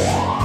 Yeah.